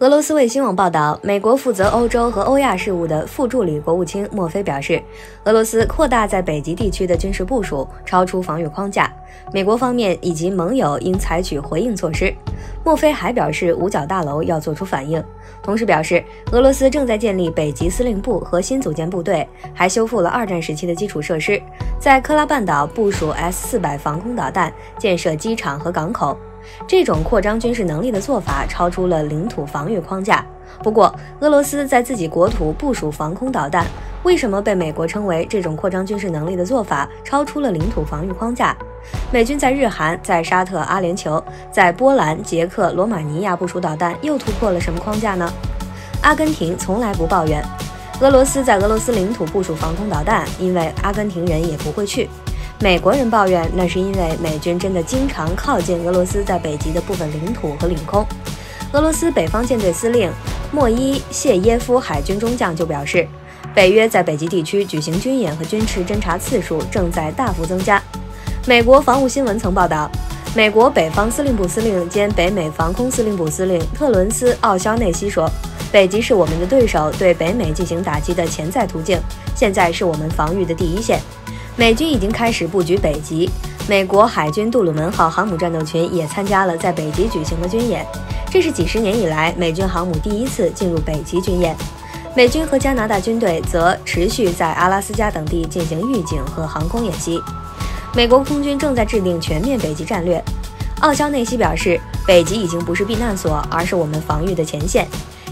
俄罗斯卫星网报道，美国负责欧洲和欧亚事务的副助理国务卿莫菲表示，俄罗斯扩大在北极地区的军事部署，超出防御框架，美国方面以及盟友应采取回应措施。莫菲还表示，五角大楼要做出反应，同时表示，俄罗斯正在建立北极司令部和新组建部队，还修复了二战时期的基础设施，在科拉半岛部署 S 四百防空导弹，建设机场和港口。这种扩张军事能力的做法超出了领土防御框架。不过，俄罗斯在自己国土部署防空导弹，为什么被美国称为这种扩张军事能力的做法超出了领土防御框架？美军在日韩、在沙特阿联酋、在波兰、捷克、罗马尼亚部署导弹，又突破了什么框架呢？阿根廷从来不抱怨俄罗斯在俄罗斯领土部署防空导弹，因为阿根廷人也不会去。美国人抱怨，那是因为美军真的经常靠近俄罗斯在北极的部分领土和领空。俄罗斯北方舰队司令莫伊谢耶夫海军中将就表示，北约在北极地区举行军演和军事侦察次数正在大幅增加。美国防务新闻曾报道，美国北方司令部司令兼北美防空司令部司令特伦斯·奥肖内西说：“北极是我们的对手对北美进行打击的潜在途径，现在是我们防御的第一线。”美军已经开始布局北极，美国海军杜鲁门号航母战斗群也参加了在北极举行的军演，这是几十年以来美军航母第一次进入北极军演。美军和加拿大军队则持续在阿拉斯加等地进行预警和航空演习。美国空军正在制定全面北极战略。奥肖内西表示，北极已经不是避难所，而是我们防御的前线，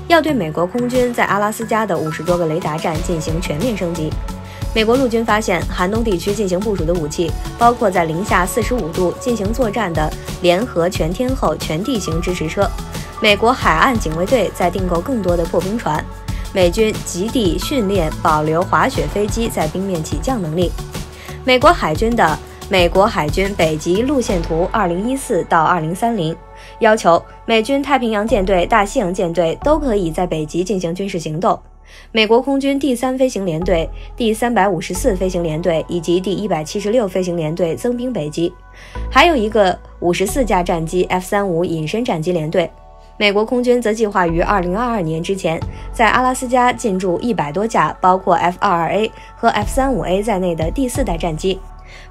要对美国空军在阿拉斯加的五十多个雷达站进行全面升级。美国陆军发现，寒冬地区进行部署的武器包括在零下四十五度进行作战的联合全天候全地形支持车。美国海岸警卫队在订购更多的破冰船。美军极地训练保留滑雪飞机在冰面起降能力。美国海军的《美国海军北极路线图（二零一四到二零三零）》要求，美军太平洋舰队、大西洋舰队都可以在北极进行军事行动。美国空军第三飞行联队、第三百五十四飞行联队以及第一百七十六飞行联队增兵北极，还有一个五十四架战机 F 三五隐身战机联队。美国空军则计划于二零二二年之前，在阿拉斯加进驻一百多架包括 F 二二 A 和 F 三五 A 在内的第四代战机。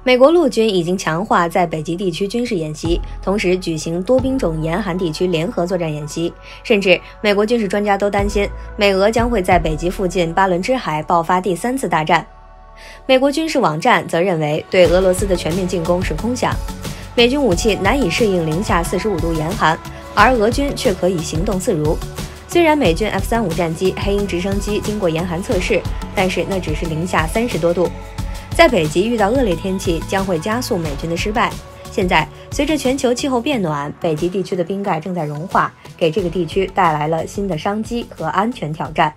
美国陆军已经强化在北极地区军事演习，同时举行多兵种严寒地区联合作战演习。甚至美国军事专家都担心，美俄将会在北极附近巴伦支海爆发第三次大战。美国军事网站则认为，对俄罗斯的全面进攻是空想。美军武器难以适应零下四十五度严寒，而俄军却可以行动自如。虽然美军 F 三五战机、黑鹰直升机经过严寒测试，但是那只是零下三十多度。在北极遇到恶劣天气将会加速美军的失败。现在，随着全球气候变暖，北极地区的冰盖正在融化，给这个地区带来了新的商机和安全挑战。